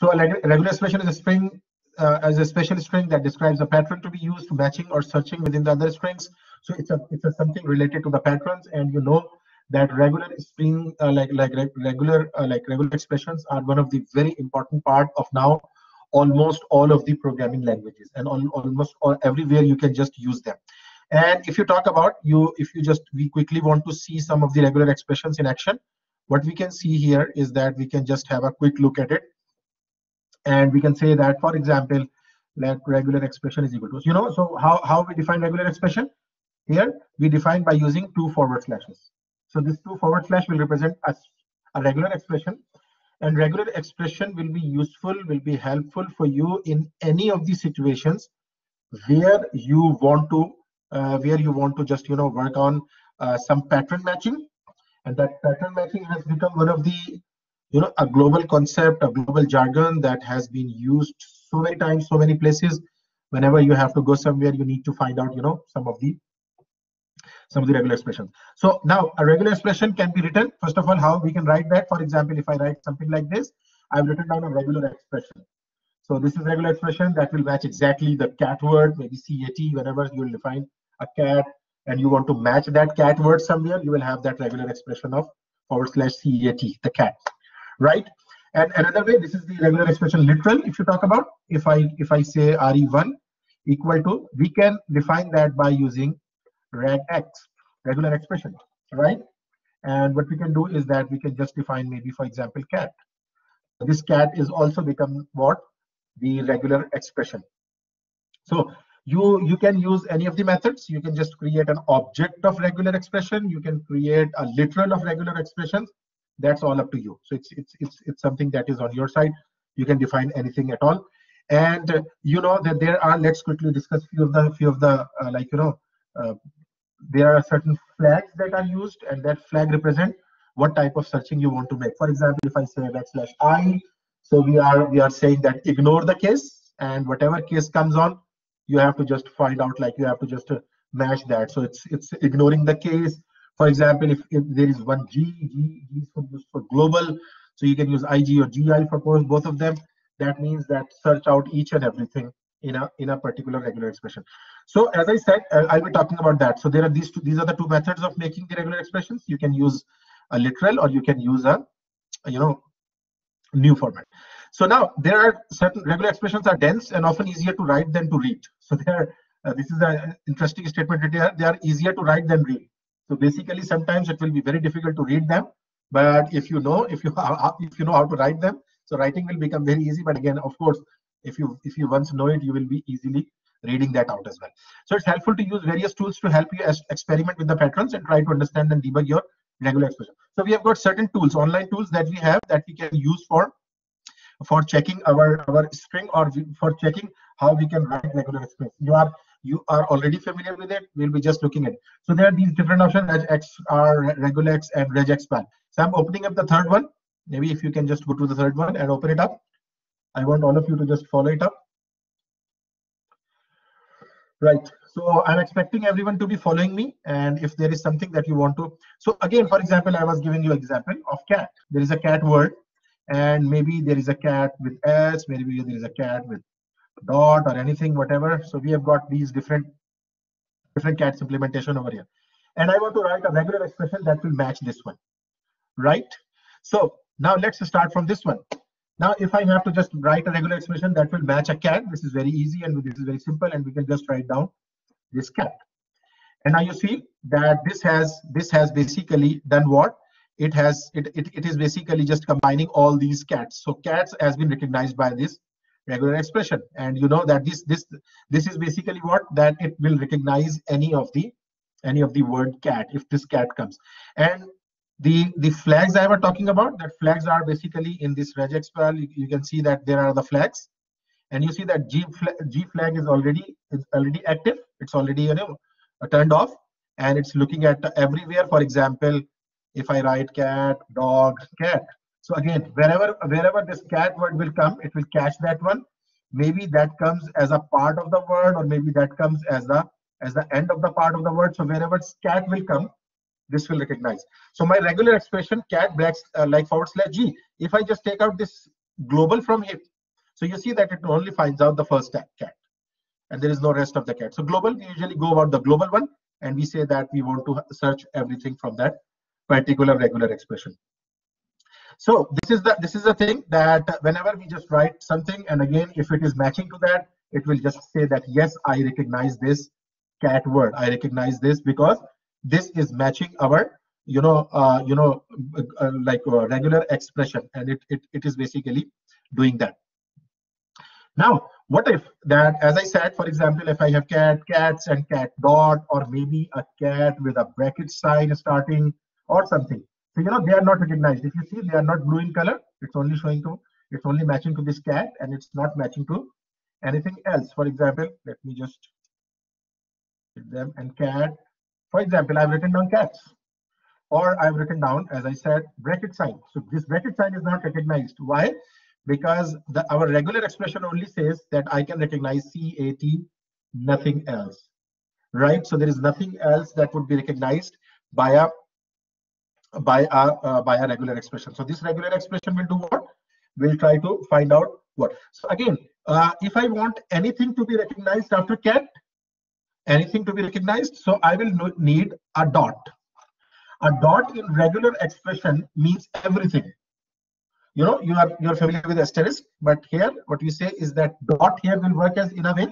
So a regular expression is a string uh, as a special string that describes a pattern to be used to matching or searching within the other strings. So it's a it's a something related to the patterns, and you know that regular string uh, like like regular uh, like regular expressions are one of the very important part of now almost all of the programming languages and all, almost all, everywhere you can just use them and if you talk about you if you just we quickly want to see some of the regular expressions in action what we can see here is that we can just have a quick look at it and we can say that for example let regular expression is equal to you know so how how we define regular expression? Here we define by using two forward slashes. So this two forward slash will represent a, a regular expression. And regular expression will be useful will be helpful for you in any of the situations where you want to uh, where you want to just you know work on uh, some pattern matching. And that pattern matching has become one of the you know a global concept a global jargon that has been used so many times so many places. Whenever you have to go somewhere you need to find out you know some of the some of the regular expressions. So now a regular expression can be written. First of all how we can write that. For example if i write something like this i've written down a regular expression. So this is regular expression that will match exactly the cat word maybe cat whenever you will define a cat and you want to match that cat word somewhere you will have that regular expression of forward slash cat the cat right? And another way this is the regular expression literal if you talk about. If i if i say re1 equal to we can define that by using regx regular expression right? And what we can do is that we can just define maybe for example cat. This cat is also become what? The regular expression. So you you can use any of the methods. You can just create an object of regular expression. You can create a literal of regular expressions that's all up to you. So it's it's it's, it's something that is on your side. You can define anything at all. And uh, you know that there are let's quickly discuss few of the few of the uh, like you know uh, there are certain flags that are used and that flag represent what type of searching you want to make. For example if i say backslash i so we are we are saying that ignore the case and whatever case comes on you have to just find out like you have to just uh, match that. So it's it's ignoring the case for example if, if there is one g g, g is for, for global so you can use ig or gi for both of them that means that search out each and everything in a in a particular regular expression so as i said uh, i'll be talking about that so there are these two these are the two methods of making the regular expressions you can use a literal or you can use a you know new format so now there are certain regular expressions are dense and often easier to write than to read. So there, uh, this is an interesting statement right here. They are easier to write than read. So basically, sometimes it will be very difficult to read them, but if you know if you if you know how to write them, so writing will become very easy. But again, of course, if you if you once know it, you will be easily reading that out as well. So it's helpful to use various tools to help you experiment with the patterns and try to understand and debug your regular expression. So we have got certain tools, online tools that we have that we can use for for checking our, our string or for checking how we can write regular expression. You are you are already familiar with it. We'll be just looking at it. So there are these different options are regex and regexpal. So I'm opening up the third one. Maybe if you can just go to the third one and open it up. I want all of you to just follow it up. Right. So I'm expecting everyone to be following me. And if there is something that you want to, so again, for example, I was giving you example of cat. There is a cat word and maybe there is a cat with s maybe there is a cat with dot or anything whatever. So we have got these different different cats implementation over here. And i want to write a regular expression that will match this one. Right? So now let's start from this one. Now if i have to just write a regular expression that will match a cat this is very easy and this is very simple and we can just write down this cat. And now you see that this has this has basically done what? It has it, it, it is basically just combining all these cats. So cats has been recognized by this regular expression. And you know that this this this is basically what that it will recognize any of the any of the word cat if this cat comes. And the the flags i was talking about that flags are basically in this regexpal you, you can see that there are the flags. And you see that g flag, g flag is already is already active. It's already you know turned off. And it's looking at everywhere. For example if I write cat, dog, cat. So again, wherever wherever this cat word will come, it will catch that one. Maybe that comes as a part of the word, or maybe that comes as the as the end of the part of the word. So wherever cat will come, this will recognize. So my regular expression cat blacks uh, like forward slash g. If I just take out this global from here, So you see that it only finds out the first cat and there is no rest of the cat. So global, we usually go about the global one and we say that we want to search everything from that particular regular expression. So this is the this is the thing that whenever we just write something and again if it is matching to that, it will just say that yes, I recognize this cat word. I recognize this because this is matching our you know uh, you know uh, like a regular expression and it, it it is basically doing that now what if that as i said for example if i have cat cats and cat dot or maybe a cat with a bracket sign starting or something so you know they are not recognized. If you see they are not blue in color. It's only showing to it's only matching to this cat and it's not matching to anything else. For example let me just hit them and cat. For example i've written down cats or i've written down as i said bracket sign. So this bracket sign is not recognized. Why? Because the, our regular expression only says that I can recognize CAT, nothing else, right? So there is nothing else that would be recognized by a by a uh, by a regular expression. So this regular expression will do what? We'll try to find out what. So again, uh, if I want anything to be recognized after cat, anything to be recognized, so I will need a dot. A dot in regular expression means everything you know you are you're familiar with asterisk but here what we say is that dot here will work as in a way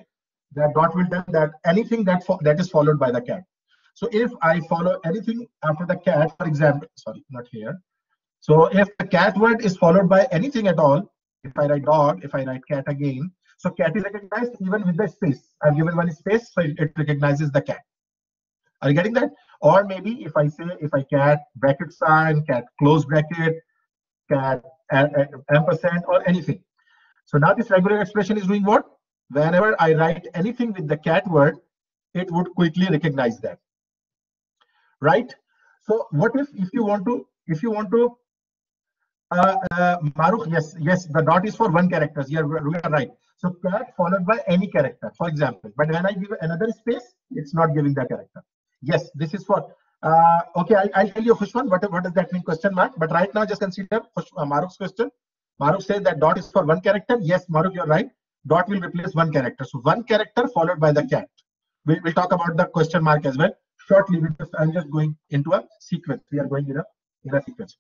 that dot will tell that anything that that is followed by the cat so if i follow anything after the cat for example sorry not here so if the cat word is followed by anything at all if i write dog if i write cat again so cat is recognized even with the space i've given one space so it, recognizes the cat are you getting that or maybe if i say if i cat bracket sign cat close bracket cat ampersand or anything. So now this regular expression is doing what? Whenever I write anything with the cat word, it would quickly recognize that. Right? So what if if you want to if you want to uh, uh, Maruk, yes, yes, the dot is for one character. You're, you're right. So cat followed by any character, for example. But when I give another space, it's not giving the character. Yes, this is for uh, okay, I, will tell you one. What, what does that mean? Question mark. But right now, just consider uh, Maruk's question. Maruk says that dot is for one character. Yes, Maruk, you're right. Dot will replace one character. So one character followed by the cat. We, will talk about the question mark as well shortly because I'm just going into a sequence. We are going in a in a sequence,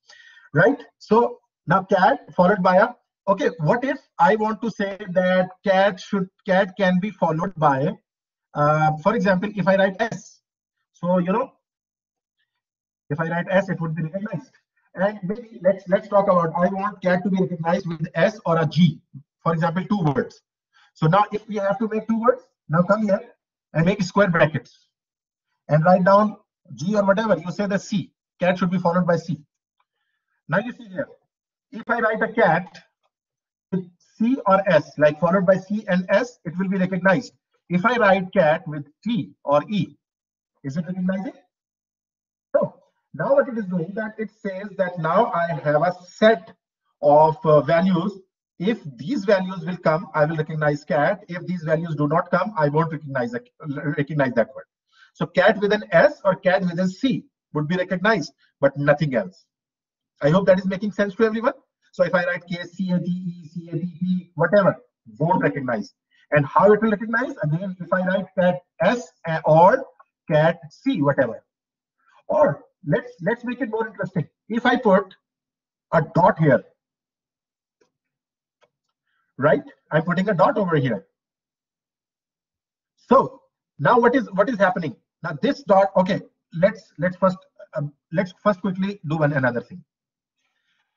right? So now cat followed by a. Okay, what if I want to say that cat should cat can be followed by, uh, for example, if I write s. So you know if I write S, it would be recognized. And maybe let's let's talk about I want cat to be recognized with S or a G. For example, two words. So now if we have to make two words, now come here and make square brackets and write down G or whatever. You say the C. Cat should be followed by C. Now you see here, if I write a cat with C or S, like followed by C and S, it will be recognized. If I write cat with T or E, is it recognizing? No. Now what it is doing that it says that now I have a set of uh, values. If these values will come, I will recognize cat. If these values do not come, I won't recognize a, recognize that word. So cat with an S or cat with a C would be recognized, but nothing else. I hope that is making sense to everyone. So if I write K, C, A, D, E, C, A, D, E, whatever, won't recognize. And how it will recognize? Again, if I write cat S or cat C, whatever. Or let's let's make it more interesting if i put a dot here right i'm putting a dot over here so now what is what is happening now this dot okay let's let's first um, let's first quickly do one another thing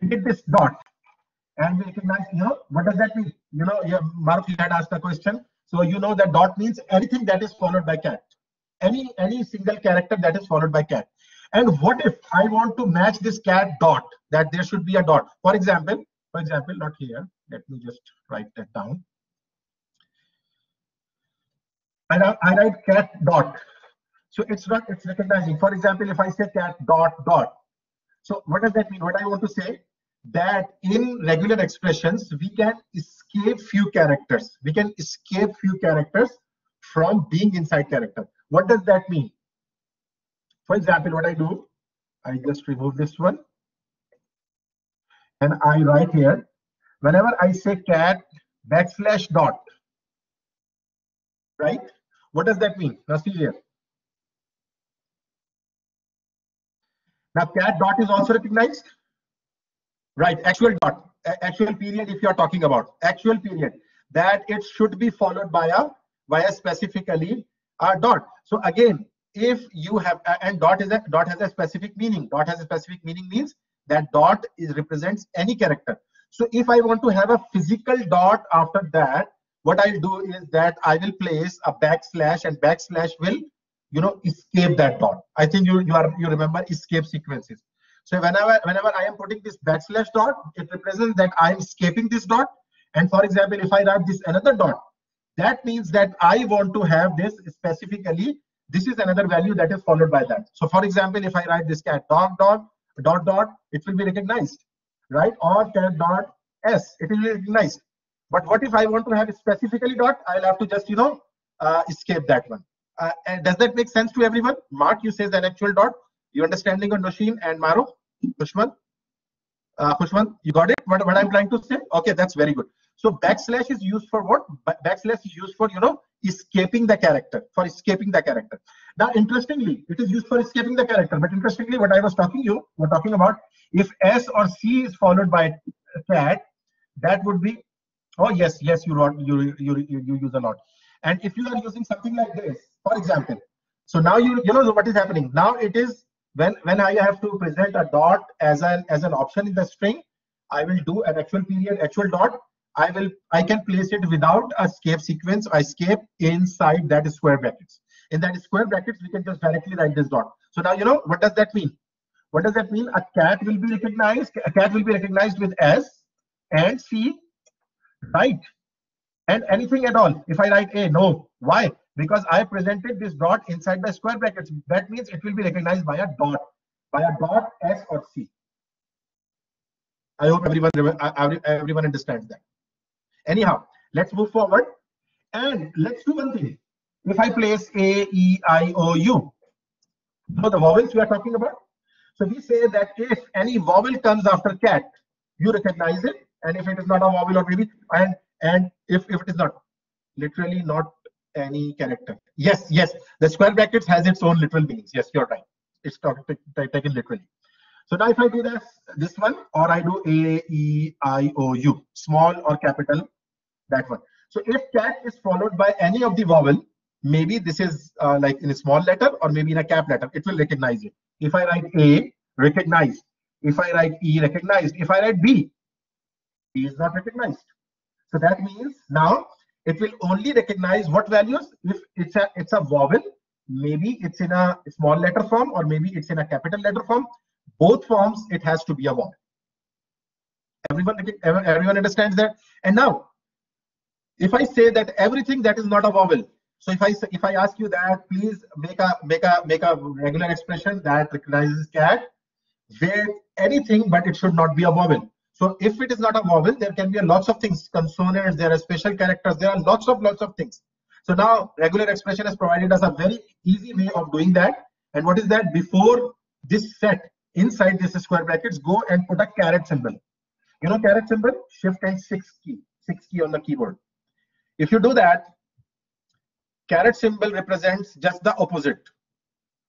we did this dot and we recognize you know what does that mean you know yeah, mark you had asked the question so you know that dot means anything that is followed by cat any any single character that is followed by cat and what if I want to match this cat dot, that there should be a dot. For example, for example, not here. Let me just write that down. And I, I write cat dot. So it's not, it's recognizing. For example, if I say cat dot dot. So what does that mean? What I want to say that in regular expressions, we can escape few characters. We can escape few characters from being inside character. What does that mean? For example, what I do, I just remove this one and I write here, whenever I say cat backslash dot. Right? What does that mean? Now see here. Now cat dot is also recognized. Right, actual dot, actual period if you are talking about, actual period, that it should be followed by a, by a specifically a dot. So again, if you have, and dot is a, dot has a specific meaning. Dot has a specific meaning means that dot is represents any character. So if I want to have a physical dot after that, what I'll do is that I will place a backslash and backslash will, you know, escape that dot. I think you, you are, you remember escape sequences. So whenever, whenever I am putting this backslash dot, it represents that I'm escaping this dot. And for example, if I write this another dot, that means that I want to have this specifically. This is another value that is followed by that. So for example, if I write this cat dot dog dot dot, it will be recognized, right? Or cat dot s, it will be recognized. But what if I want to have specifically dot? I'll have to just, you know, uh, escape that one. Uh, does that make sense to everyone? Mark, you say that actual dot. You understanding on machine and Maro? Kushman? Uh, Kushman, you got it? What, what I'm trying to say? Okay, that's very good. So backslash is used for what? Backslash is used for, you know, escaping the character, for escaping the character. Now, interestingly, it is used for escaping the character. But interestingly, what I was talking you, we're talking about, if S or C is followed by cat, that would be Oh yes, yes, you, you you you use a lot. And if you are using something like this, for example, so now you you know what is happening. Now it is when when I have to present a dot as an as an option in the string, I will do an actual period actual dot. I will I can place it without a escape sequence. I escape inside that square brackets. In that square brackets, we can just directly write this dot. So now you know what does that mean? What does that mean? A cat will be recognized. A cat will be recognized with S and C right? And anything at all. If I write A, no. Why? Because I presented this dot inside the square brackets. That means it will be recognized by a dot, by a dot S or C. I hope everyone uh, everyone understands that. Anyhow, let's move forward and let's do one thing. If I place A, E, I, O, U, so the vowels we are talking about. So we say that if any vowel comes after cat, you recognize it and if it is not a vowel or maybe and and if, if it is not literally not any character. Yes yes the square brackets has its own literal meanings. Yes you're right. It's taken literally. So now if i do this this one or i do a e i o u small or capital that one. So if cat is followed by any of the vowel maybe this is uh, like in a small letter or maybe in a cap letter it will recognize it. If i write a recognized if i write e recognized if i write B, b is not recognized. So that means now it will only recognize what values if it's a it's a vowel, maybe it's in a small letter form or maybe it's in a capital letter form. Both forms it has to be a vowel. Everyone everyone understands that. And now, if I say that everything that is not a vowel, so if I if I ask you that, please make a make a make a regular expression that recognizes cat with anything, but it should not be a vowel. So if it is not a vowel, there can be lots of things, consonants, there are special characters, there are lots of lots of things. So now regular expression has provided us a very easy way of doing that. And what is that? Before this set inside this square brackets, go and put a caret symbol. You know caret symbol? Shift and six key, six key on the keyboard. If you do that, caret symbol represents just the opposite.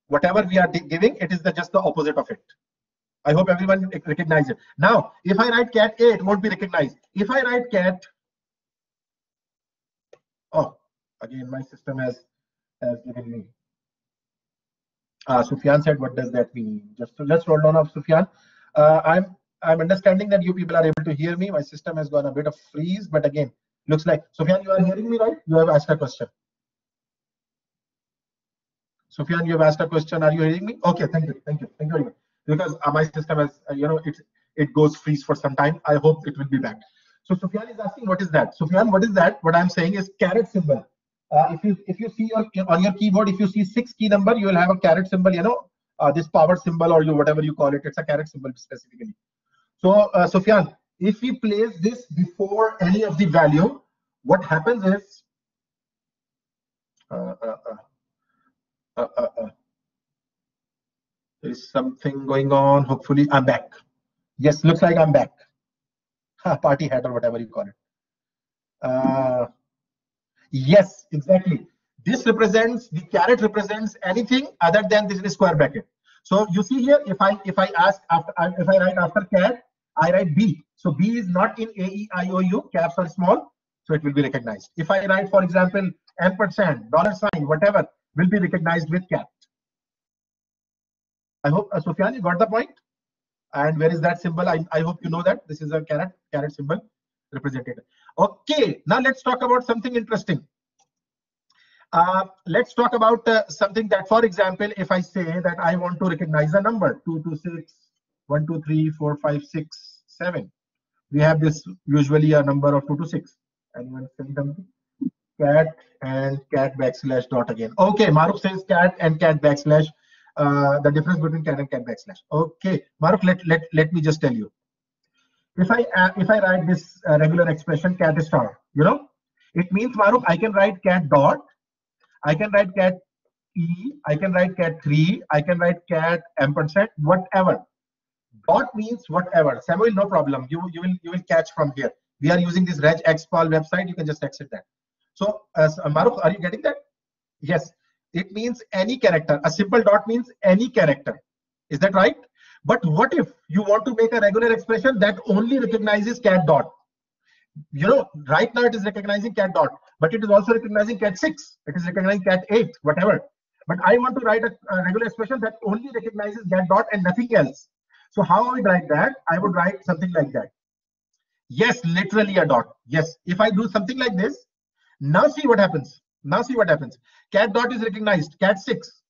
Whatever we are giving, it is the, just the opposite of it. I hope everyone recognize it. Now, if I write cat A, it won't be recognized. If I write cat, oh, again, my system has, has given me. Uh, Sufyan said, what does that mean? Just so let's roll down of Sufyan. Uh, I'm I'm understanding that you people are able to hear me. My system has gone a bit of freeze, but again, looks like Sufyan, you are hearing me right? You have asked a question. Sufyan, you have asked a question. Are you hearing me? Okay, thank you, thank you, thank you very much because uh, my system has, uh, you know, it it goes freeze for some time. I hope it will be back. So Sufyan is asking, what is that? Sufyan, what is that? What I'm saying is caret symbol. Uh, if you if you see your on your keyboard, if you see six key number, you will have a caret symbol. You know, uh, this power symbol or you whatever you call it. It's a caret symbol specifically. So uh, Sufyan, if we place this before any of the value, what happens is. Uh, uh, there is something going on. Hopefully, I'm back. Yes, looks like I'm back. Party hat or whatever you call it. Uh, yes, exactly. This represents the caret represents anything other than this is square bracket. So you see here, if I if I ask after if I write after cat, I write B. So B is not in A E I O U. Caps are small, so it will be recognized. If I write, for example, ampersand, dollar sign, whatever, will be recognized with cat. I hope uh, Sufyan, you got the point. And where is that symbol? I, I hope you know that this is a caret, caret symbol represented. Okay, now let's talk about something interesting. Uh, let's talk about uh, something that, for example, if I say that I want to recognize a number 226, 1, 2, 3, 4, 5, 6, 7. We have this usually a number of 2 to 6. Anyone say something? Cat and cat backslash dot again. Okay, Maruf says cat and cat backslash. Uh, the difference between cat and cat backslash. Okay, Maruf, let, let, let me just tell you. If I uh, if I write this uh, regular expression cat star, you know, it means Maruf, I can write cat dot I can write cat E, I can write cat 3, I can write cat ampersand, whatever. Dot means whatever. Samuel, no problem. You, you will you will catch from here. We are using this regexpal website. You can just exit that. So, uh, Maruf, are you getting that? Yes. It means any character. A simple dot means any character. Is that right? But what if you want to make a regular expression that only recognizes cat dot? you know, right now it is recognizing cat dot, but it is also recognizing cat 6. It is recognizing cat 8, whatever. But I want to write a, a regular expression that only recognizes cat dot and nothing else. So how I would write that? I would write something like that. Yes, literally a dot. Yes, if I do something like this, now see what happens. Now see what happens. Cat dot is recognized. Cat 6.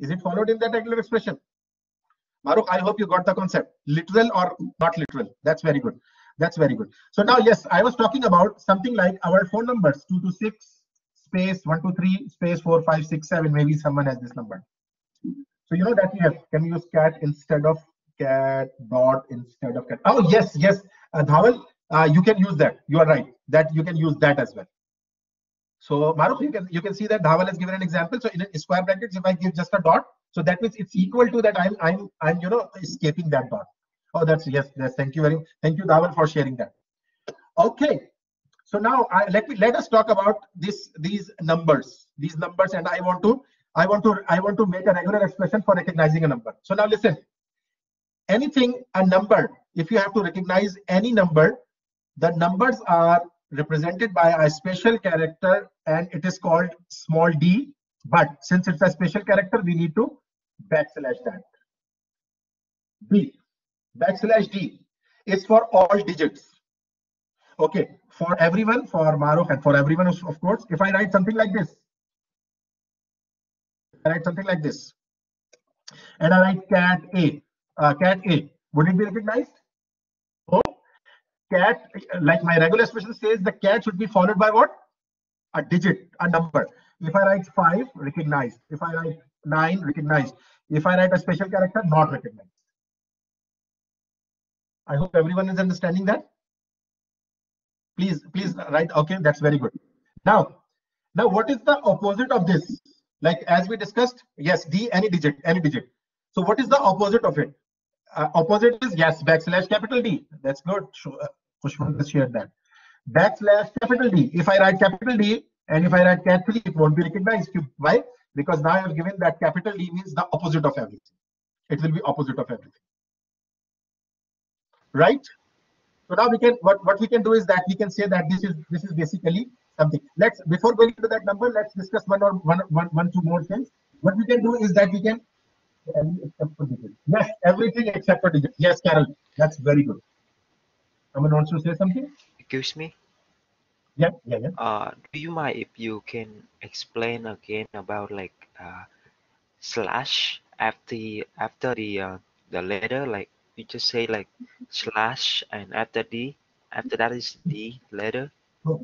Is it followed in that regular expression? Maruk, I hope you got the concept. Literal or not literal. That's very good. That's very good. So now, yes, I was talking about something like our phone numbers 226 space 123 space 4567. Maybe someone has this number. So you know that we have can use cat instead of cat dot instead of cat. Oh, yes, yes. Uh, Dhawal, uh, you can use that. You are right. That you can use that as well. So Maruf, you can you can see that Dhawal has given an example. So in a square brackets, if I give just a dot, so that means it's equal to that. I'm I'm I'm you know escaping that dot. Oh, that's yes, yes. Thank you very much. thank you, Dhawal, for sharing that. Okay. So now I, let me let us talk about this these numbers, these numbers, and I want to I want to I want to make a regular expression for recognizing a number. So now listen. Anything a number, if you have to recognize any number, the numbers are represented by a special character and it is called small d. But since it's a special character, we need to backslash that. B backslash d is for all digits. Okay, for everyone, for Maruf and for everyone, of course, if I write something like this, I write something like this, and I write cat A, uh, cat A, would it be recognized? Cat, like my regular expression says, the cat should be followed by what? A digit, a number. If I write 5, recognized. If I write 9, recognized. If I write a special character, not recognized. I hope everyone is understanding that. Please, please write. Okay, that's very good. Now, now what is the opposite of this? Like as we discussed, yes, D, any digit, any digit. So what is the opposite of it? Uh, opposite is yes, backslash capital D. That's good. Uh, Kushman has shared that. Backslash capital D. If I write capital D and if I write cat 3, it won't be recognized. Why? Because now I have given that capital D means the opposite of everything. It will be opposite of everything right? So now we can what what we can do is that we can say that this is this is basically something. Let's before going to that number, let's discuss one or one one one two more things. What we can do is that we can. Yes, everything except for digits. Yes, Carol, that's very good. Someone wants to say something? Excuse me. Yeah, yeah, yeah. Uh, do you mind if you can explain again about like uh, slash after after the uh, the letter like you just say like slash and after D, after that is D letter. Oh,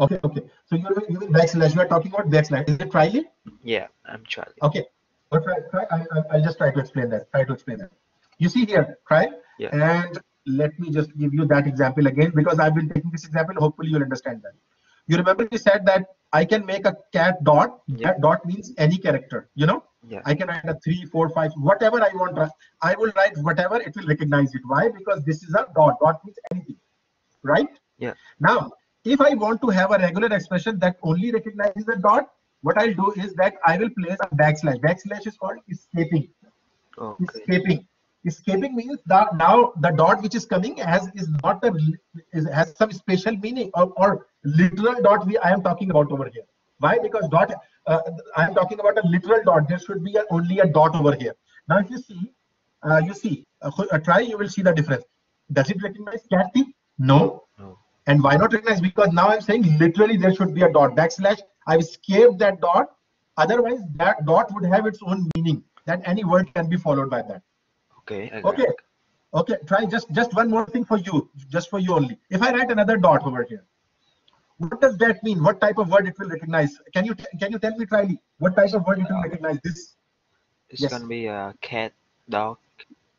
okay, okay. So you're using backslash. You are talking about backslash. Is it Triley? Yeah, I'm trying. Okay. But try, try, I, I'll just try to explain that. Try to explain that. You see here, try. Yeah. And let me just give you that example again because I've been taking this example. Hopefully you'll understand that. You remember we said that I can make a cat dot. Yeah. That dot means any character, you know? Yeah. I can write a three, four, five, whatever I want. I will write whatever it will recognize it. Why? Because this is a dot. Dot means anything, right? Yeah. Now, if I want to have a regular expression that only recognizes a dot, what I'll do is that I will place a backslash. Backslash is called escaping. Okay. Escaping. Escaping means that now the dot which is coming has is not a is, has some special meaning or, or literal dot we I am talking about over here. Why? Because dot uh, I am talking about a literal dot. There should be a, only a dot over here. Now if you see, uh, you see, uh, uh, try you will see the difference. Does it recognize cat? No. No. And why not recognize? Because now I'm saying literally there should be a dot backslash. I've escaped that dot. Otherwise, that dot would have its own meaning. That any word can be followed by that. Okay. Okay. Okay. Try just just one more thing for you, just for you only. If I write another dot over here, what does that mean? What type of word it will recognize? Can you can you tell me, Triley, what type of word it will recognize? This It's Yes. gonna be a cat, dog,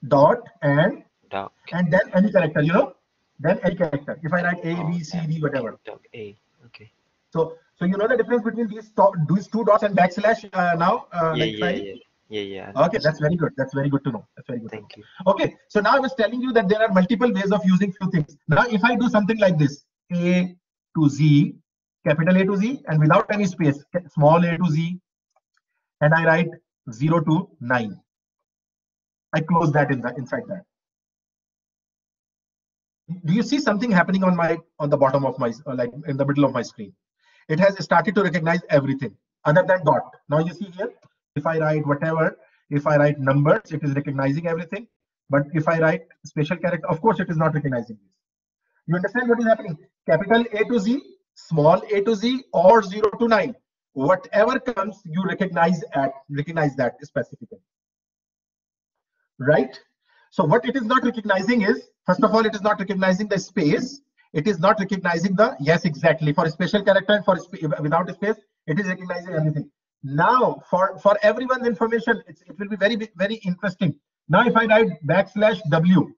dot and dog. and then any character, you know, then any character. If I write A, Oh, B, C, D, whatever. okay, Dog A. Okay. So, so you know the difference between these these two dots and backslash uh, now. Uh, Yeah, like yeah, yeah, yeah, yeah. Okay, that's very good. That's very good to know. That's very good. Thank you. Okay, so now I was telling you that there are multiple ways of using few things. Now, if I do something like this, A to Z, capital A to Z, and without any space, small a to Z, and I write 0 to 9. I close that in the, inside that. Do you see something happening on my on the bottom of my uh, like in the middle of my screen? It has started to recognize everything other than dot. Now you see here, if I write whatever, if I write numbers, it is recognizing everything. But if I write special character, of course, it is not recognizing this. You understand what is happening? Capital A to Z, small a to Z, or 0 to 9. Whatever comes, you recognize at recognize that specifically. Right? So what it is not recognizing is, first of all, it is not recognizing the space. It is not recognizing the, yes, exactly. For a special character for a spa- without a space, it is recognizing everything. Now, for, for everyone's information, it's, it will be very, very interesting. Now, if I write backslash W,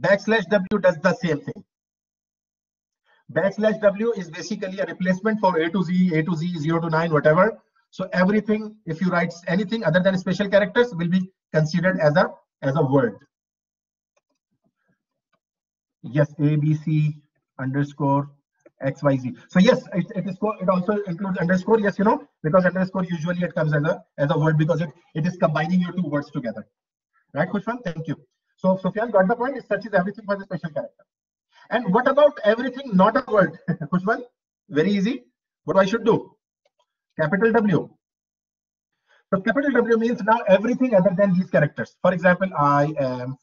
backslash W does the same thing. Backslash W is basically a replacement for A to Z, A to Z, 0 to 9, whatever. So everything, if you write anything other than special characters, will be considered as a as a word. Yes, A, B, C, underscore, X, Y, Z. So yes, it, it is it also includes underscore. Yes, you know, because underscore usually it comes as a as a word because it, it is combining your two words together. Right, Kushwan? Thank you. So Sufyan got the point. It searches everything for the special character. And what about everything not a word? Kushwan? Very easy. What do I should do? Capital W. So capital W means now everything other than these characters. For example, I am,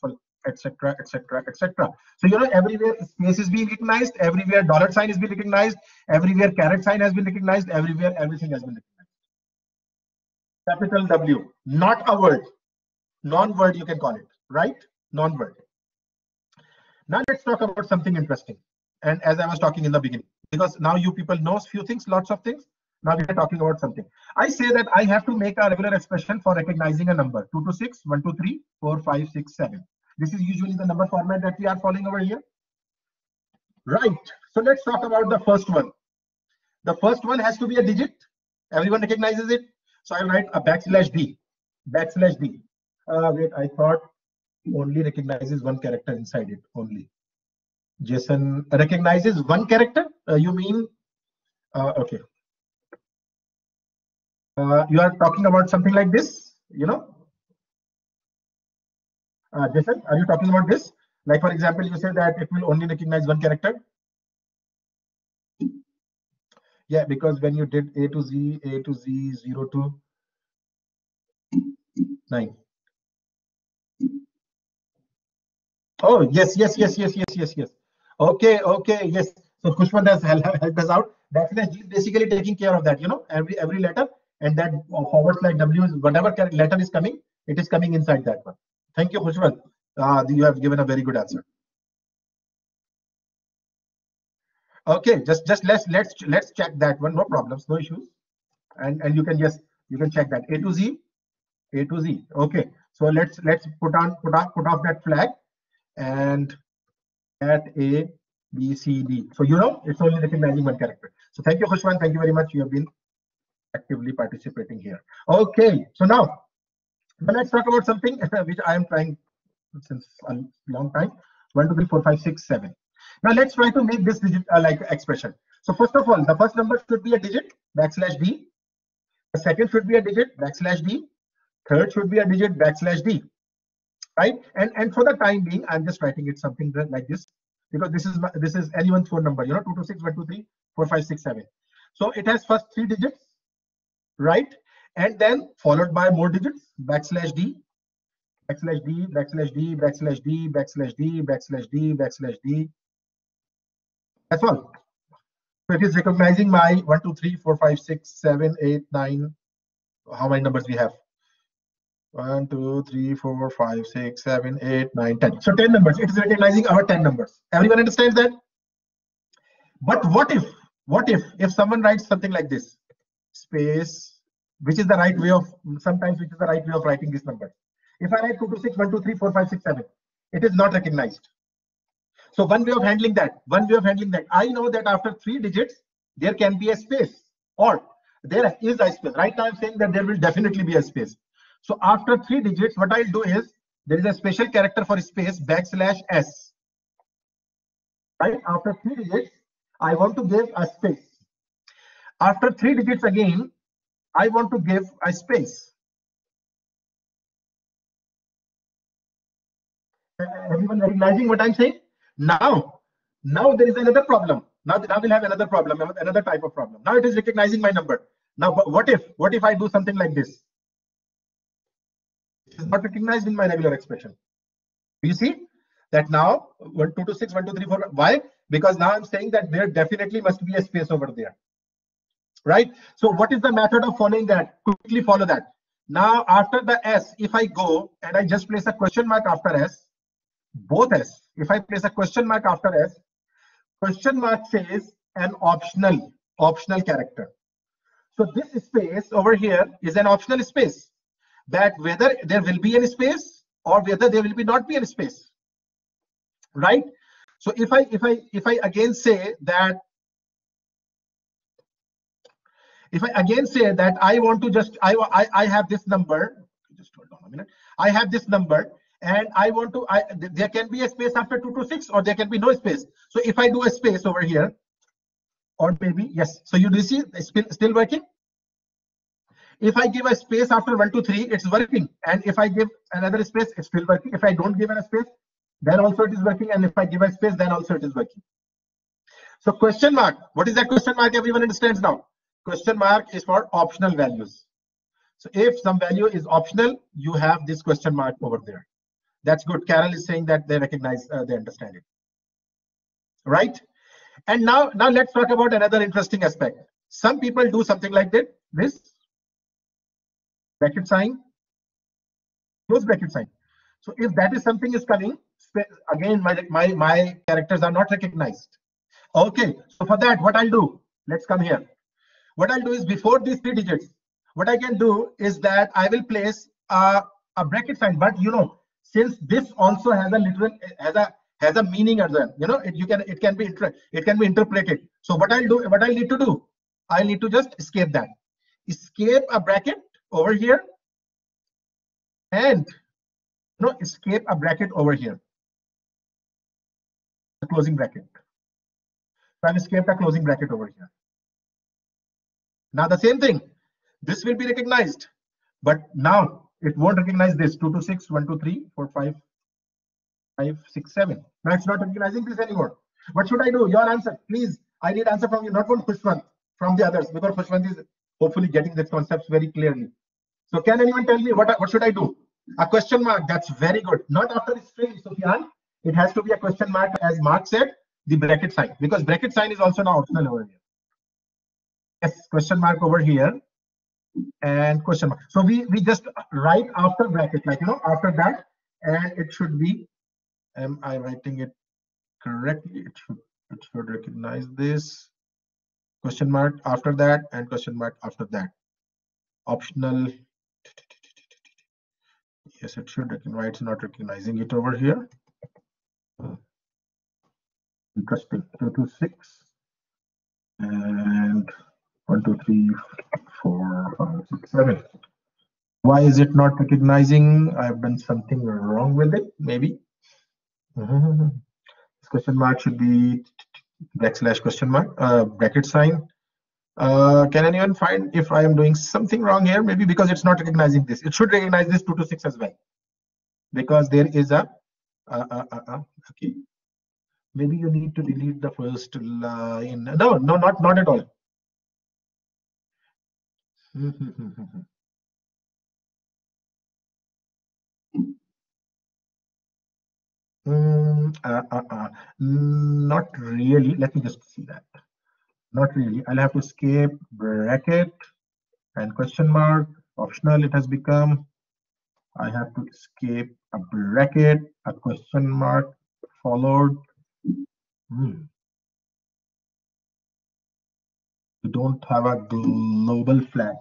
etc., etc., etc. So you know everywhere space is being recognized, everywhere dollar sign is being recognized, everywhere caret sign has been recognized, everywhere everything has been recognized. Capital W, not a word, non-word you can call it, right? Non-word. Now let's talk about something interesting. And as I was talking in the beginning, because now you people know few things, lots of things. Now we are talking about something. I say that I have to make a regular expression for recognizing a number 2 to 6, 1 to 3, 4, 5, 6, 7. This is usually the number format that we are following over here. Right. So let's talk about the first one. The first one has to be a digit. Everyone recognizes it. So I'll write a backslash b. Backslash D. Uh, wait, I thought only recognizes one character inside it only. Jason recognizes one character. Uh, you mean? Uh, okay. Uh, you are talking about something like this, you know? Uh, Jason, are you talking about this? Like, for example, you say that it will only recognize one character. Yeah, because when you did A to Z, A to Z, 0 to 9. Oh, yes, yes, yes, yes, yes, yes, yes. Okay, okay, yes. So Kushman has hel- helped us out. That's basically taking care of that, you know, every every letter and that forward slash W is whatever letter is coming, it is coming inside that one. Thank you, Kushman. Uh, you have given a very good answer. Okay, just just let's let's let's check that one. No problems, no issues. And and you can just you can check that A to Z, A to Z. Okay, so let's let's put on put off put off that flag and at A B C D. So you know it's only recognizing one character. So thank you, Khushwan. Thank you very much. You have been actively participating here. Okay, so now now let's talk about something which I am trying since a long time. One, two, three, four, five, six, seven. Now let's try to make this digit uh, like expression. So first of all, the first number should be a digit backslash d. The second should be a digit backslash d. Third should be a digit backslash d. Right? And and for the time being, I'm just writing it something like this because this is this is anyone's phone number. You know, two two six one two three four five six seven. So it has first three digits, right? And then followed by more digits backslash d backslash d, backslash d, backslash d, backslash d, backslash d, backslash d. That's all. So it is recognizing my 1, 2, 3, 4, 5, 6, 7, 8, 9. How many numbers we have? 1, 2, 3, 4, 5, 6, 7, 8, 9, 10. So 10 numbers. It is recognizing our 10 numbers. Everyone understands that? But what if, what if, if someone writes something like this, space, which is the right way of, sometimes which is the right way of writing this number. If I write 2 to 6, 1, 2, 3, 4, 5, 6, 7, it is not recognized. So one way of handling that, one way of handling that, I know that after three digits, there can be a space or there is a space. Right now I'm saying that there will definitely be a space. So after three digits, what I'll do is there is a special character for space backslash s. Right after three digits, I want to give a space. After three digits again, I want to give a space. everyone recognizing what I'm saying? Now, now there is another problem. Now, now we'll have another problem, another type of problem. Now it is recognizing my number. Now, what if, what if I do something like this? It is not recognized in my regular expression. You see that now 1, 2 to 6, 1, 2, 3, 4. Why? Because now I'm saying that there definitely must be a space over there. Right? So what is the method of following that? Quickly follow that. Now, after the S, if I go and I just place a question mark after S, both S. If I place a question mark after S, question mark says an optional, optional character. So this space over here is an optional space that whether there will be any space or whether there will be not be any space, right? So if I if I if I again say that if I again say that I want to just I I, I have this number just hold on a minute I have this number and I want to, I, there can be a space after 2 to 6 or there can be no space. So if I do a space over here, or maybe, yes. So you do see it's still working? If I give a space after 1 to 3, it's working. And if I give another space, it's still working. If I don't give a space, then also it is working. And if I give a space, then also it is working. So question mark, what is that question mark? Everyone understands now. Question mark is for optional values. So if some value is optional, you have this question mark over there. That's good. Carol is saying that they recognize, uh, they understand it. Right? And now, now let's talk about another interesting aspect. Some people do something like that. This bracket sign, close bracket sign. So if that is something is coming, again, my, my, my characters are not recognized. Okay, so for that, what I'll do, let's come here. What I'll do is before these three digits, what I can do is that I will place a, a bracket sign, but you know, since this also has a literal has a has a meaning as well you know it you can it can be it can be interpreted. So what i'll do what i need to do i need to just escape that. Escape a bracket over here and you know escape a bracket over here. The closing bracket. So i've escaped a closing bracket over here now the same thing. This will be recognized. But now it won't recognize this. 2 to 6 1 2 3 4 5 5 6 7 now it's not recognizing this anymore. What should i do? Your answer. Please i need answer from you not from Khushwant from the others because Khushwant is hopefully getting the concepts very clearly. So can anyone tell me what what should i do? A question mark. That's very good. Not after string Sufyan. It has to be a question mark as Mark said the bracket sign because bracket sign is also now optional over here yes question mark over here and question mark. So we, we just write after bracket, like, you know, after that, and it should be, am I writing it correctly? It should, it should recognize this question mark after that and question mark after that. Optional. Yes, it should recognize, it's not recognizing it over here. Interesting, two to six and one, two, three, four, five, six, seven. Why is it not recognizing? I've done something wrong with it, maybe. This question mark should be backslash question mark, uh, bracket sign. Uh, can anyone find if I am doing something wrong here? Maybe because it's not recognizing this. It should recognize this 2 to 6 as well. Because there is a, uh, uh, uh, okay. Maybe you need to delete the first line. No, no, not, not at all. Mm, uh, uh, uh, not really. Let me just see that. Not really. I'll have to escape bracket and question mark. Optional it has become. I have to escape a bracket, a question mark, followed. Hmm. You don't have a global flag.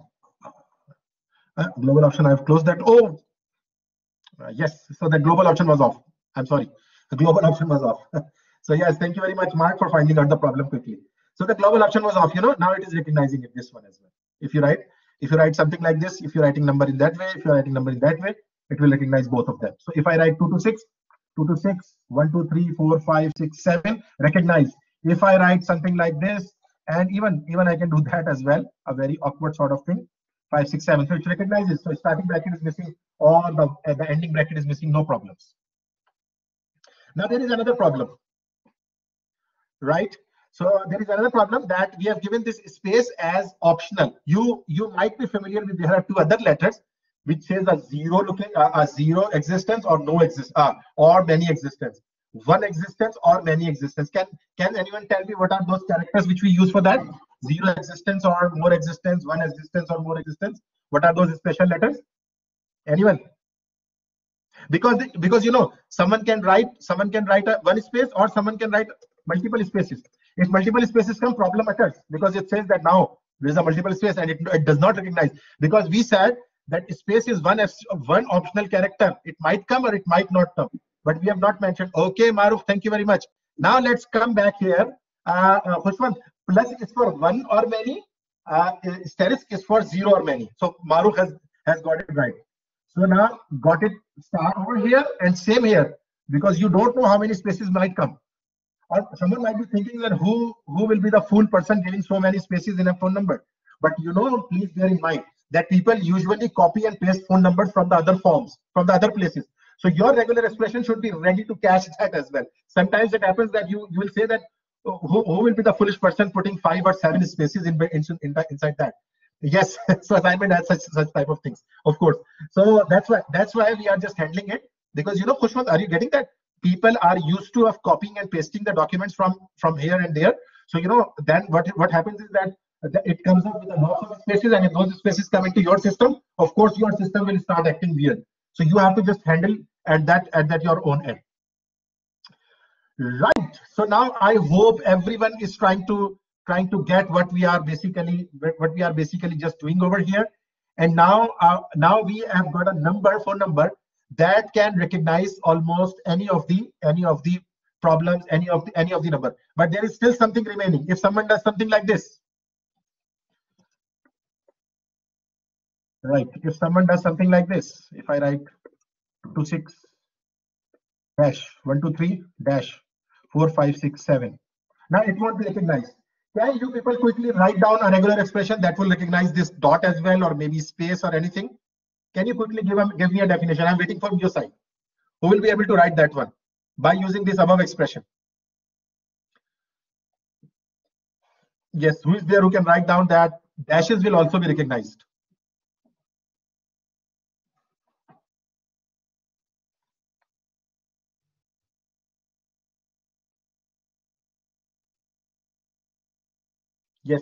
Uh, global option, I've closed that. Oh, uh, yes. So the global option was off. I'm sorry, the global option was off. so yes, thank you very much, Mark, for finding out the problem quickly. So the global option was off, you know, now it is recognizing it, this one as well. If you write, if you write something like this, if you're writing number in that way, if you're writing number in that way, it will recognize both of them. So if I write 2 to 6, 2 to 6, 1, 2, 3, 4, 5, 6, 7, recognize. If I write something like this, and even even I can do that as well, a very awkward sort of thing, 5, 6, 7. So it recognizes. So starting bracket is missing, or the, uh, the ending bracket is missing, no problems. Now there is another problem, right? So there is another problem that we have given this space as optional. You you might be familiar with there are two other letters which says a zero looking uh, a zero existence or no exist uh, or many existence, one existence or many existence. Can can anyone tell me what are those characters which we use for that? Zero existence or more existence, one existence or more existence. What are those special letters? Anyone? because because you know someone can write someone can write a one space or someone can write multiple spaces if multiple spaces come problem occurs because it says that now there is a multiple space and it, it does not recognize because we said that space is one one optional character it might come or it might not come but we have not mentioned okay maruf thank you very much now let's come back here uh, uh plus is for one or many uh, asterisk is for zero or many so maruf has has got it right so now got it over here and same here because you don't know how many spaces might come. Or someone might be thinking that who who will be the fool person giving so many spaces in a phone number. But you know, please bear in mind that people usually copy and paste phone numbers from the other forms, from the other places. So your regular expression should be ready to catch that as well. Sometimes it happens that you, you will say that oh, who, who will be the foolish person putting five or seven spaces in, in, in inside that? Yes so assignment has such such type of things of course. So that's why that's why we are just handling it. Because you know Khushwant, are you getting that? People are used to of copying and pasting the documents from from here and there. So you know then what what happens is that it comes up with a lot of spaces and if those spaces come into your system. Of course your system will start acting weird so you have to just handle at that at that your own end. Right. So now i hope everyone is trying to trying to get what we are basically what we are basically just doing over here. And now uh, now we have got a number phone number that can recognize almost any of the any of the problems any of the any of the number. But there is still something remaining. If someone does something like this right if someone does something like this if i write 2 6 dash 1 2 3 dash 4 5 6 7 now it won't be recognized can you people quickly write down a regular expression that will recognize this dot as well, or maybe space or anything? Can you quickly give, a, give me a definition? I'm waiting from your side. Who will be able to write that one by using this above expression? Yes, who is there who can write down that dashes will also be recognized? Yes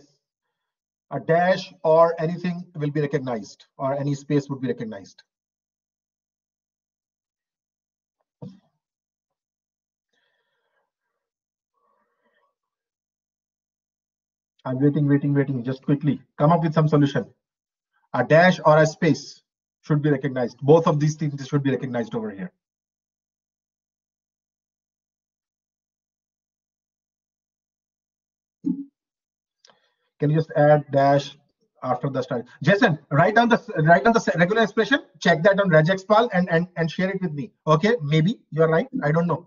a dash or anything will be recognized or any space would be recognized I'm waiting, waiting, waiting. Just quickly come up with some solution. A dash or a space should be recognized. Both of these things should be recognized over here. Can you just add dash after the start? Jason, write down the write down the regular expression. Check that on regexpal and and and share it with me. Okay, maybe you're right. I don't know.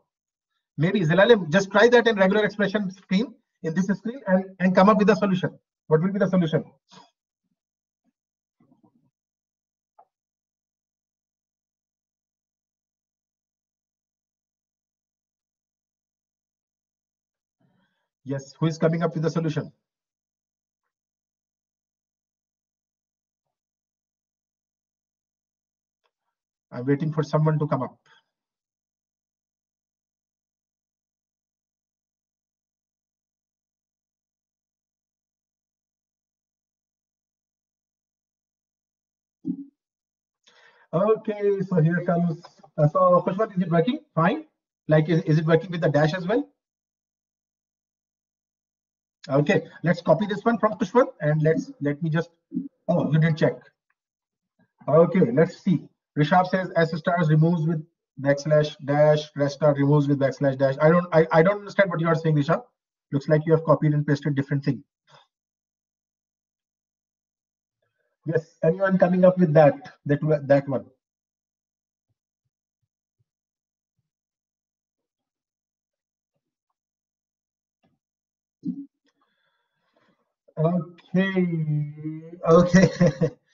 maybe Zelalem, just try that in regular expression screen in this screen and, and come up with a solution. What will be the solution? Yes, who is coming up with the solution? I'm waiting for someone to come up. Okay, so here comes. Uh, so, Khushwant, is it working? Fine. Like, is, is it working with the dash as well? Okay, let's copy this one from Khushwant and let's let me just. Oh, you didn't check. Okay, let's see. Rishabh says S stars removes with backslash dash, rest star removes with backslash dash. I don't I, I don't understand what you are saying, Rishabh. Looks like you have copied and pasted different thing. Yes, anyone coming up with that? That that one. Okay. Okay.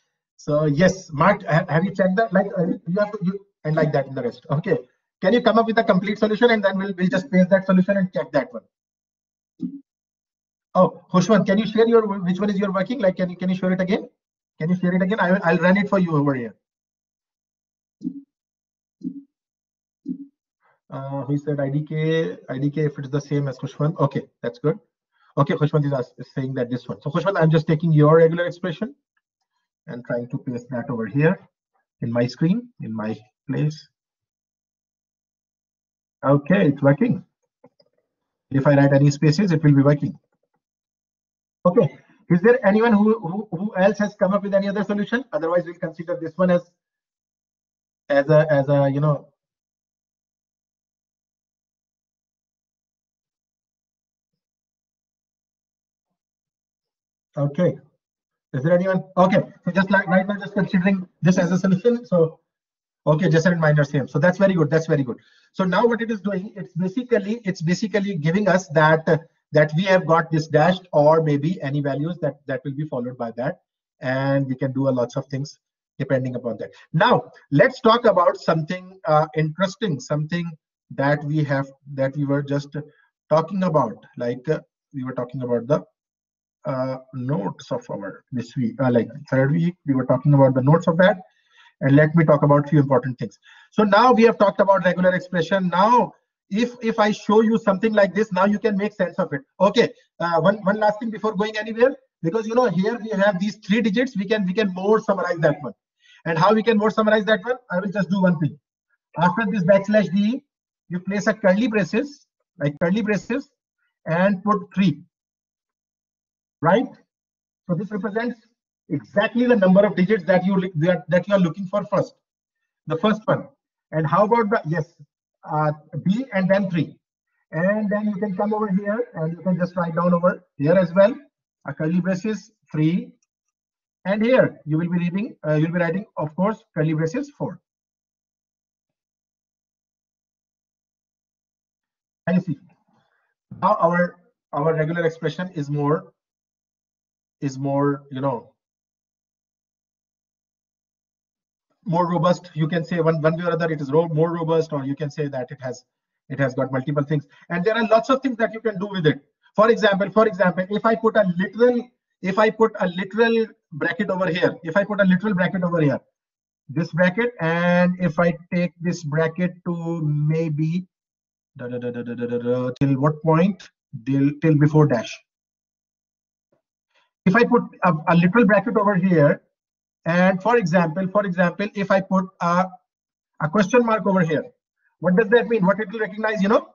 so yes, Mark, have you checked that? Like uh, you have to you and like that in the rest. Okay. Can you come up with a complete solution and then we'll we'll just paste that solution and check that one. Oh, Khushwant, can you share your which one is your working? Like, can you can you share it again? Can you share it again? I will, I'll run it for you over here. Uh, he said IDK, IDK if it's the same as Khushwant. Okay, that's good. Okay, Khushwant is, is saying that this one. So Khushwant, I'm just taking your regular expression and trying to paste that over here in my screen, in my place. Okay, it's working. If I write any spaces, it will be working. Okay, is there anyone who, who, who else has come up with any other solution? Otherwise, we'll consider this one as as a as a you know okay is there anyone? Okay so just like right now just considering this as a solution so okay just a reminder same. So that's very good that's very good. So now what it is doing it's basically it's basically giving us that that we have got this dashed or maybe any values that that will be followed by that and we can do a lots of things depending upon that. Now let's talk about something uh, interesting something that we have that we were just talking about like uh, we were talking about the uh, notes of our this week uh, like third week we were talking about the notes of that. And let me talk about few important things. So now we have talked about regular expression. Now if if i show you something like this now you can make sense of it. Okay uh, one one last thing before going anywhere. Because you know here we have these three digits. We can we can more summarize that one. And how we can more summarize that one? I will just do one thing. After this backslash d you place a curly braces like curly braces and put three right so this represents exactly the number of digits that you that, that you are looking for first the first one and how about the yes uh, B and then 3. And then you can come over here and you can just write down over here as well. A curly braces 3. And here you will be reading, uh, you'll be writing, of course, curly braces 4. And you see, now our our regular expression is more is more, you know, more robust. You can say one one way or other it is ro more robust or you can say that it has it has got multiple things. And there are lots of things that you can do with it. For example for example if i put a literal if i put a literal bracket over here if i put a literal bracket over here this bracket and if i take this bracket to maybe da, da, da, till what point? Till, till before dash if i put a, a literal bracket over here and for example, for example, if I put a, a question mark over here, what does that mean? What it will recognize, you know?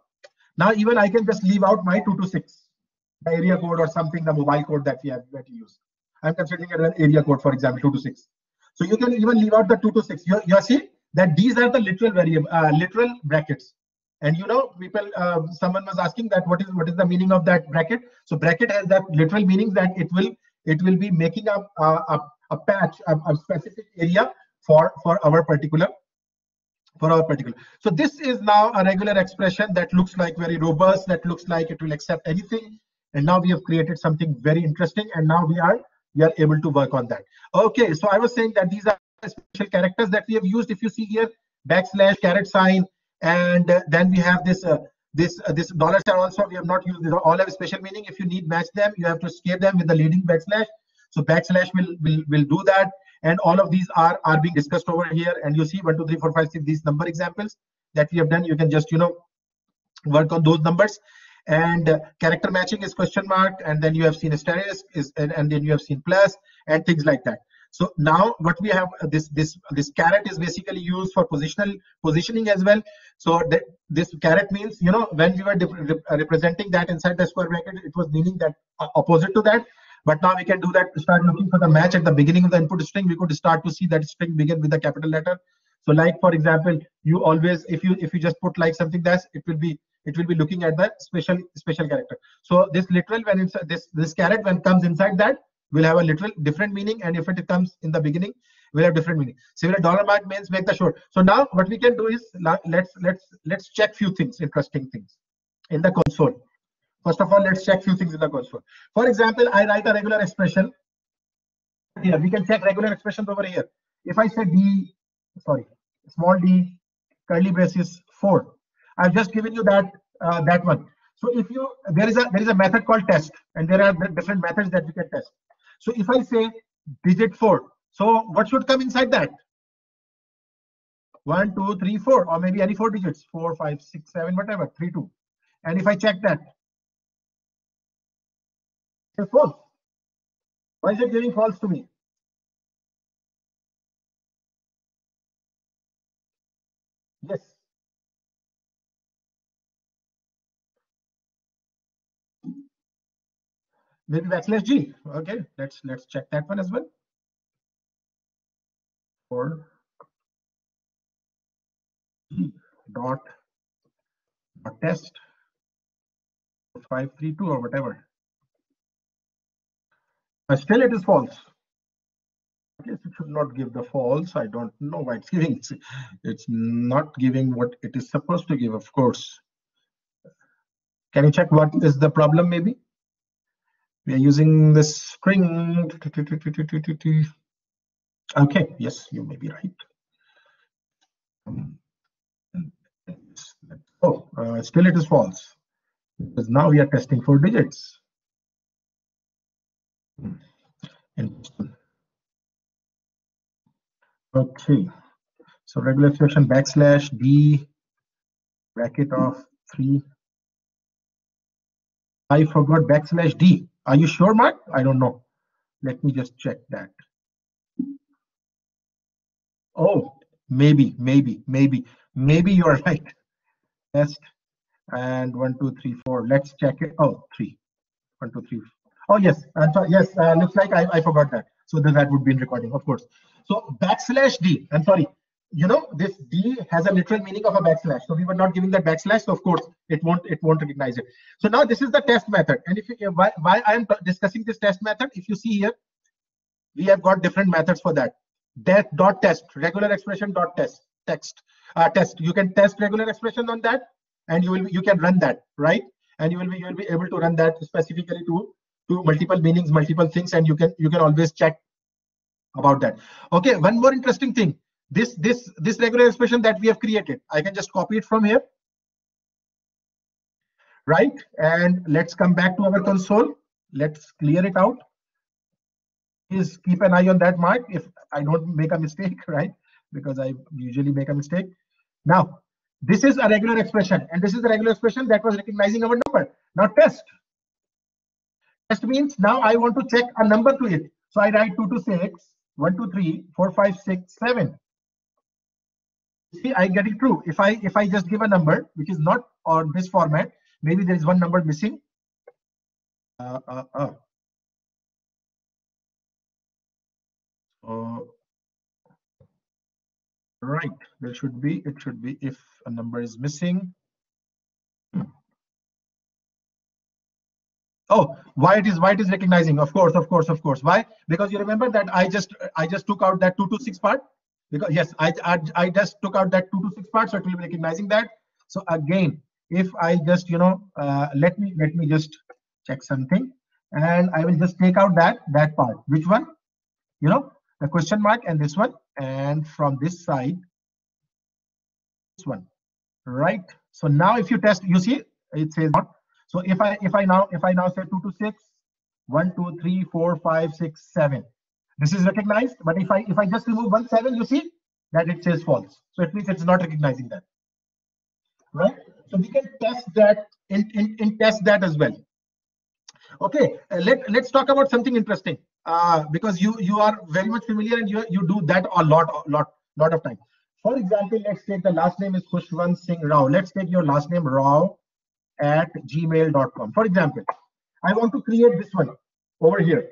Now even I can just leave out my 226, the area code or something, the mobile code that we have that we use. I'm considering an area code, for example, 226. So you can even leave out the 226. You, you see that these are the literal variable, uh, literal brackets. And you know, people, uh, someone was asking that what is what is the meaning of that bracket? So bracket has that literal meaning that it will it will be making up uh, a a patch, a, a specific area for, for our particular for our particular. So this is now a regular expression that looks like very robust, that looks like it will accept anything. And now we have created something very interesting and now we are we are able to work on that. Okay, so I was saying that these are special characters that we have used. If you see here, backslash, caret sign, and uh, then we have this uh, this uh, this dollar sign also we have not used. All have special meaning. If you need match them, you have to escape them with the leading backslash. So backslash will will will do that and all of these are are being discussed over here and you see one two three four five six these number examples that we have done you can just you know work on those numbers and uh, character matching is question mark and then you have seen asterisk is and, and then you have seen plus and things like that so now what we have this this this caret is basically used for positional positioning as well so that this caret means you know when we were representing that inside the square bracket it was meaning that uh, opposite to that but now we can do that start looking for the match at the beginning of the input string. We could start to see that string begin with a capital letter. So like for example, you always if you if you just put like something that's it will be it will be looking at the special special character. So this literal when it's this this carrot when comes inside that will have a little different meaning and if it comes in the beginning will have different meaning. Similar dollar mark means make the sure. So now what we can do is let's let's let's check few things interesting things in the console. First of all, let's check few things in the console. For example, I write a regular expression. Here, we can check regular expressions over here. If I say d, sorry, small d, curly braces 4, I've just given you that uh, that one. So if you there is a there is a method called test, and there are different methods that we can test. So if I say digit 4, so what should come inside that? One, two, three, four, or maybe any four digits, four, five, six, seven, whatever, three, two. And if I check that, it's false. Why is it giving false to me? Yes. Maybe backslash G. Okay, let's let's check that one as well. For dot, dot test 532 or whatever. But still it is false. It should not give the false. I don't know why it's giving. It's not giving what it is supposed to give, of course. Can you check what is the problem maybe? We are using the string. Okay, yes, you may be right. Oh, uh, still it is false. Because now we are testing four digits. Okay, so regular expression backslash d bracket of three. I forgot backslash d. Are you sure, Mark? I don't know. Let me just check that. Oh, maybe, maybe, maybe, maybe you are right. Test and one, two, three, four. Let's check it. Oh, three. One, two, three, Oh yes, and so, yes, uh, looks like I, I forgot that. So that would be in recording, of course. So backslash d. I'm sorry. You know this d has a literal meaning of a backslash. So we were not giving that backslash. So of course it won't it won't recognize it. So now this is the test method. And if you, why why I am discussing this test method, if you see here, we have got different methods for that. That dot test regular expression dot test text uh, test. You can test regular expression on that, and you will you can run that right, and you will be you will be able to run that specifically to to multiple meanings, multiple things, and you can you can always check about that. Okay, one more interesting thing. This this this regular expression that we have created, I can just copy it from here. Right, and let's come back to our console. Let's clear it out. Please keep an eye on that mark if I don't make a mistake, right? Because I usually make a mistake. Now, this is a regular expression, and this is the regular expression that was recognizing our number. Now test test means now I want to check a number to it. So I write 2 to 6, 1, 2, 3, 4, 5, 6, 7. See, I get it true. If I if I just give a number which is not on this format, maybe there is one number missing. Uh, uh, uh. So, right, there should be, it should be if a number is missing. oh why it is why it is recognizing of course of course of course why because you remember that i just i just took out that 2 to 6 part because yes, I, I, I just took out that two to six part, so it will be recognizing that. So again, if I just, you know, uh, let me, let me just check something and I will just take out that, that part. Which one? You know, the question mark and this one. And from this side, this one, right? So now if you test, you see, it says not. So if I, if I now, if I now say two to six, one, two, three, four, five, six, seven, this is recognized. But if I, if I just remove one seven, you see that it says false. So it means it's not recognizing that, right? So we can test that in, in, in test that as well. Okay, uh, let, let's talk about something interesting uh, because you, you are very much familiar and you, you do that a lot, a lot, lot of time. For example, let's take the last name is Khushwant Singh Rao. Let's take your last name Rao at gmail.com. For example, I want to create this one over here.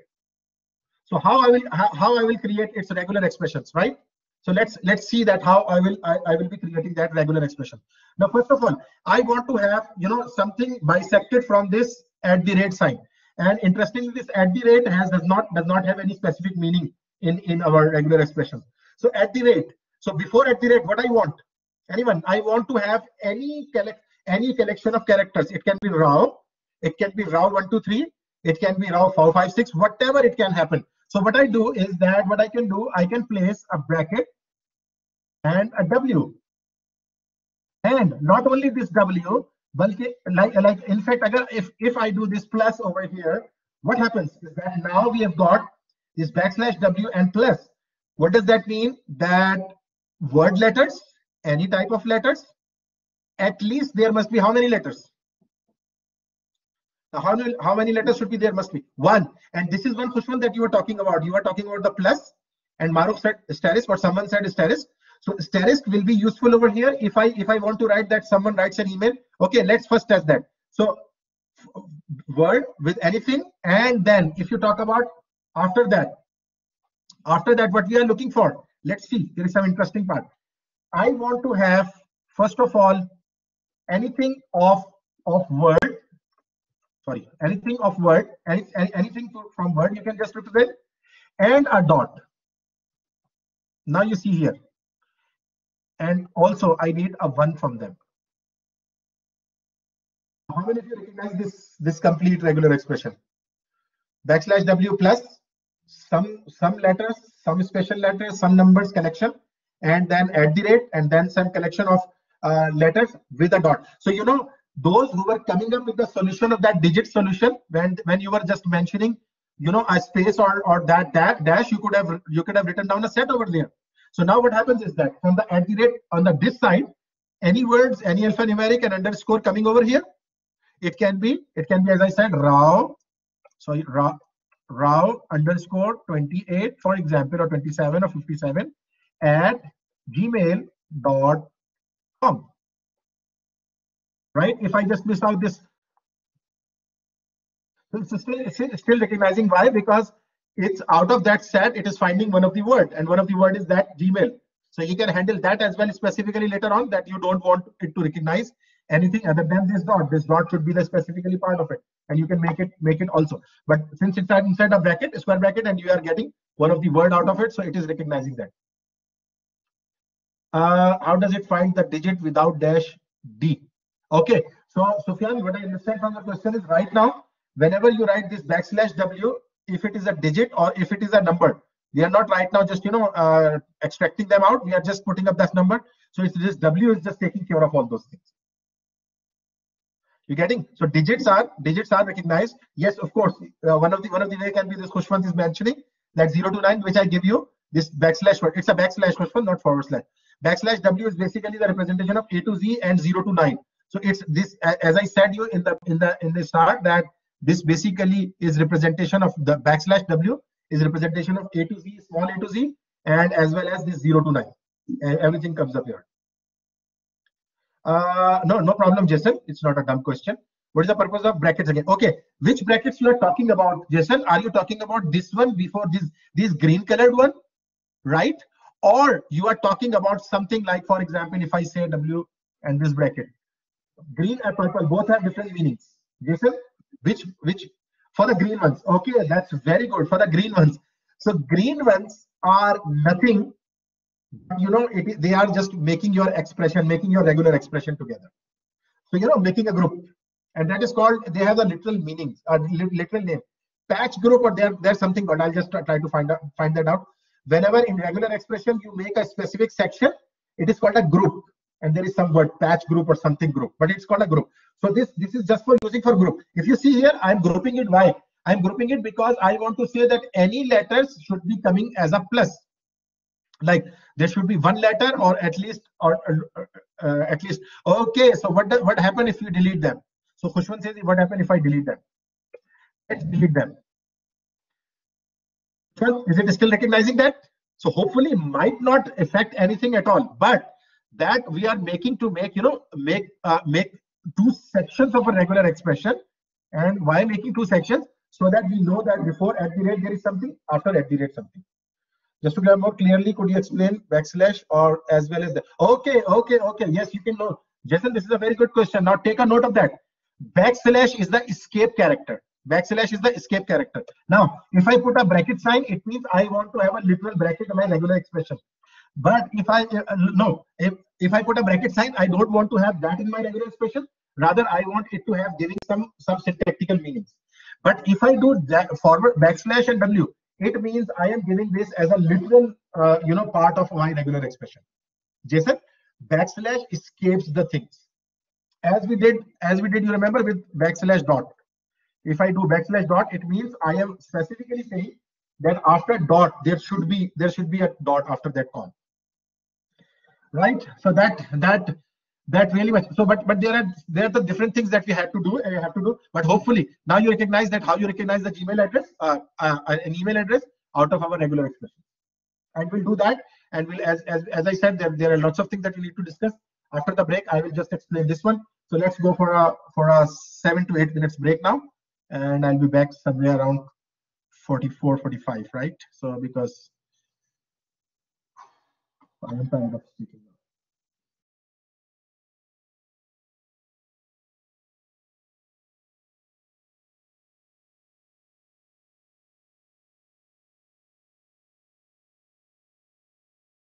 So how I will how, how I will create its regular expressions, right? So let's let's see that how I will I, I will be creating that regular expression. Now, first of all, I want to have you know something bisected from this at the rate sign. And interestingly, this at the rate has does not does not have any specific meaning in in our regular expression. So at the rate. So before at the rate, what I want? Anyone? I want to have any collect any collection of characters. It can be raw, it can be raw one two three, it can be raw four five six, whatever it can happen. So what I do is that what I can do, I can place a bracket and a W. And not only this W, but like, like in fact, if, if I do this plus over here, what happens is that now we have got this backslash W and plus. What does that mean? That word letters, any type of letters, at least there must be how many letters? How many, how many letters should be there? Must be one. And this is one question that you were talking about. You were talking about the plus, and Maruf said asterisk, or someone said asterisk. So asterisk will be useful over here. If I if I want to write that someone writes an email, okay, let's first test that. So word with anything, and then if you talk about after that, after that, what we are looking for. Let's see. There is some interesting part. I want to have first of all anything of of word sorry anything of word any, any, anything to, from word you can just represent? And a dot. Now you see here. And also i need a one from them. How many of you recognize this this complete regular expression? Backslash w plus some some letters some special letters some numbers collection and then at the rate and then some collection of uh, letters with a dot. So, you know, those who were coming up with the solution of that digit solution, when when you were just mentioning, you know, a space or or that, that dash, you could have you could have written down a set over there. So now what happens is that from the at the rate on the this side, any words, any alphanumeric and underscore coming over here, it can be, it can be as I said, Rao, sorry, Rao, Rao underscore 28, for example, or 27 or 57 at gmail dot com. Right? If I just miss out this, it's still, it's still recognizing why because it's out of that set, it is finding one of the word, and one of the word is that Gmail. So you can handle that as well specifically later on that you don't want it to recognize anything other than this dot. This dot should be the specifically part of it, and you can make it make it also. But since it's inside a bracket, a square bracket, and you are getting one of the word out of it, so it is recognizing that. Uh, how does it find the digit without dash D? Okay, so Sufyan, what I understand from the question is right now, whenever you write this backslash W, if it is a digit or if it is a number, we are not right now just, you know, uh, extracting them out. We are just putting up that number. So it's just W is just taking care of all those things. You getting? So digits are digits are recognized. Yes, of course. Uh, one of the one of the way can be this Khushwant is mentioning that zero to nine, which I give you this backslash word. It's a backslash Khushwant, not forward slash backslash w is basically the representation of a to z and 0 to 9 so it's this as i said you in the in the in the start that this basically is representation of the backslash w is representation of a to z small a to z and as well as this 0 to 9 and everything comes up here. Uh no no problem jason. It's not a dumb question. What is the purpose of brackets again? Okay which brackets you are talking about jason? Are you talking about this one before this this green colored one? Right? Or you are talking about something like for example if i say w and this bracket green and purple both have different meanings. Jason which which for the green ones. Okay that's very good for the green ones. So green ones are nothing you know it, they are just making your expression making your regular expression together. So you know making a group and that is called they have the literal meanings uh, or literal name. Patch group or there there's something but i'll just try to find out find that out. Whenever in regular expression you make a specific section it is called a group and there is some word patch group or something group but it's called a group. So this this is just for using for group. If you see here i'm grouping it why i'm grouping it because i want to say that any letters should be coming as a plus. Like there should be one letter or at least or uh, uh, at least okay so what does what happen if you delete them? So Khushwan says what happen if i delete them? Let's delete them. Well is it still recognizing that? So hopefully might not affect anything at all but that we are making to make you know make uh, make two sections of a regular expression and why making two sections so that we know that before at the rate there is something after at the rate something just to get more clearly, could you explain backslash or as well as the okay, okay, okay. Yes, you can know. Jason, this is a very good question. Now take a note of that. Backslash is the escape character. Backslash is the escape character. Now, if I put a bracket sign, it means I want to have a literal bracket in my regular expression. But if I uh, no, if if I put a bracket sign, I don't want to have that in my regular expression. Rather, I want it to have giving some some syntactical meanings. But if I do that forward backslash and w, it means I am giving this as a literal, uh, you know, part of my regular expression. Jason, backslash escapes the things. As we did, as we did, you remember with backslash dot. If I do backslash dot, it means I am specifically saying that after dot there should be there should be a dot after that com. Right. So that that that really much so but but there are there are the different things that we had to do and you have to do but hopefully now you recognize that how you recognize the gmail address uh, uh, an email address out of our regular expression. And we'll do that and we'll as as, as i said there, there are lots of things that we need to discuss. After the break i will just explain this one. So let's go for a for a seven to eight minutes break now and i'll be back somewhere around 44 45 right? So because i'm tired of speaking